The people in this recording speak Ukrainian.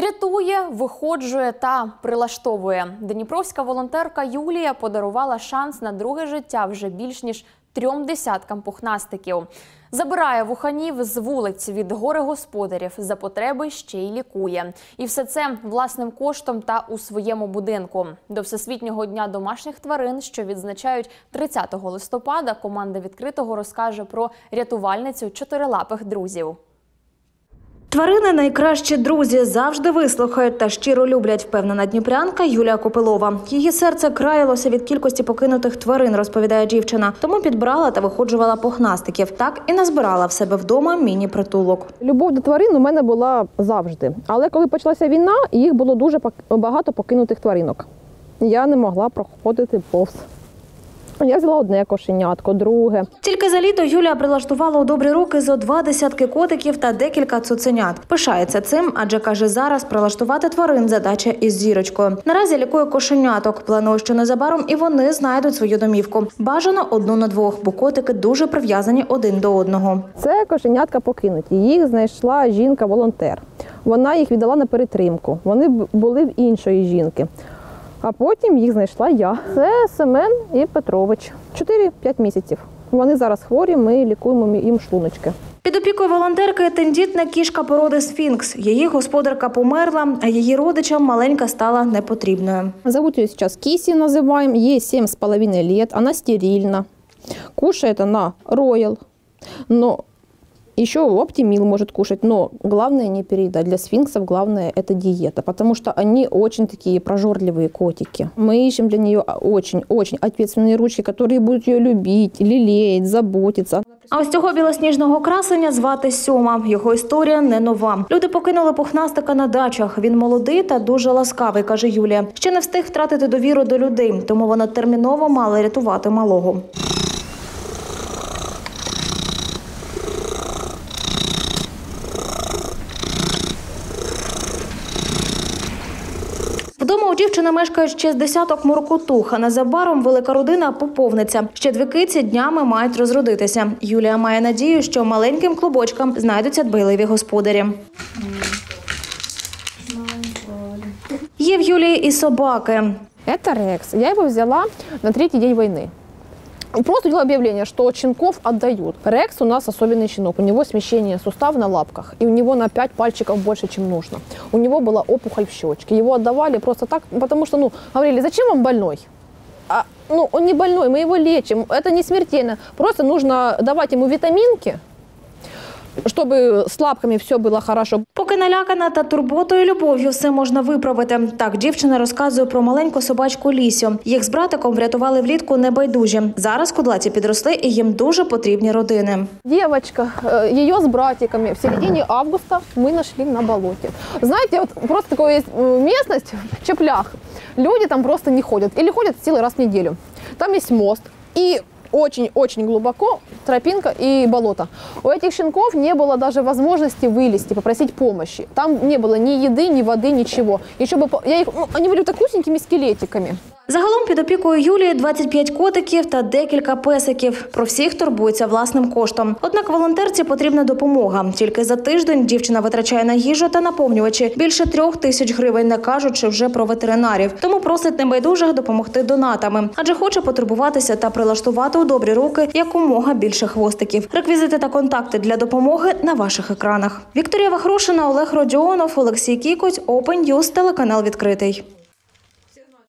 Рятує, виходжує та прилаштовує. Дніпровська волонтерка Юлія подарувала шанс на друге життя вже більш ніж трьом десяткам пухнастиків. Забирає вуханів з вулиць від горе господарів за потреби ще й лікує. І все це власним коштом та у своєму будинку. До Всесвітнього дня домашніх тварин, що відзначають 30 листопада, команда відкритого розкаже про рятувальницю чотирилапих друзів. Тварини найкращі друзі завжди вислухають та щиро люблять. Впевнена дніпрянка Юлія Копилова. Її серце краялося від кількості покинутих тварин, розповідає дівчина. Тому підбрала та виходжувала пухнастиків. Так і назбирала в себе вдома міні-притулок. Любов до тварин у мене була завжди. Але коли почалася війна, їх було дуже багато покинутих тваринок. Я не могла проходити повз. Я взяла одне кошенятко, друге. Тільки за літо Юлія прилаштувала у добрі руки зо два десятки котиків та декілька цуценят. Пишається цим, адже каже, зараз прилаштувати тварин задача із зірочкою. Наразі лікує кошеняток. Планує, що незабаром і вони знайдуть свою домівку. Бажано одну на двох, бо котики дуже прив'язані один до одного. Це кошенятка покинуті. Їх знайшла жінка-волонтер. Вона їх віддала на перетримку. Вони були в іншої жінки. А потім їх знайшла я. Це Семен і Петрович. 4-5 місяців. Вони зараз хворі, ми лікуємо їм шлуночки. Під опікою волонтерки тендітна кішка породи сфінкс. Її господарка померла, а її родичам маленька стала непотрібною. Зовут ее сейчас Киси называем. Ей семь с половиной лет. Она стерильна. Кушает она роял. Но еще оптимил может кушать. Но главное не переедать. Для сфинксов главное это диета. Потому что они очень такие прожорливые котики. Мы ищем для нее очень-очень ответственные ручки, которые будут ее любить, лелеять, заботиться. А ось цього білосніжного красення звати Сьома. Його історія не нова. Люди покинули пухнастика на дачах. Він молодий та дуже ласкавий, каже Юлія. Ще не встиг втратити довіру до людей, тому вона терміново мала рятувати малого. Вдома у дівчини мешкають ще з десяток моркотух, незабаром велика родина поповниться. Ще дві киці днями мають розродитися. Юлія має надію, що маленьким клубочкам знайдуться дбайливі господарі. Є в Юлії і собаки. Это Рекс. Я его взяла на третий день войны. Просто делала объявление, что щенков отдают. Рекс у нас особенный щенок. У него смещение сустава на лапках. И у него на 5 пальчиков больше, чем нужно. У него была опухоль в щечке. Его отдавали просто так, потому что, ну, говорили, зачем вам больной? А, ну, он не больной, мы его лечим. Это не смертельно. Просто нужно давать ему витаминки, чтобы с лапками все было хорошо. Поки налякана та турботою і любов'ю все можна виправити. Так дівчина розказує про маленьку собачку Лісю. Їх з братиком врятували влітку небайдужі. Зараз кудлаті підросли і їм дуже потрібні родини. Девочка, э, ее с братиками в середине августа мы нашли на болоте. Знаете, вот просто такая есть э, местность в Чеплях. Люди там просто не ходят. Или ходят целый раз в неделю. Там есть мост. И очень-очень глубоко тропинка и болото. У этих щенков не было даже возможности вылезти, попросить помощи. Там не было ни еды, ни воды, ничего. Еще бы, я их, ну, они были такусенькими скелетиками. Загалом під опікою Юлії 25 котиків та декілька песиків. Про всіх турбується власним коштом. Однак волонтерці потрібна допомога. Тільки за тиждень дівчина витрачає на їжу та наповнювачі більше трьох тисяч гривень, не кажучи вже про ветеринарів. Тому просить небайдужих допомогти донатами, адже хоче потурбуватися та прилаштувати у добрі руки якомога більше хвостиків. Реквізити та контакти для допомоги на ваших екранах. Вікторія Вахрушина, Олег Родіонов, Олексій Кікоть, Open News, телеканал відкритий.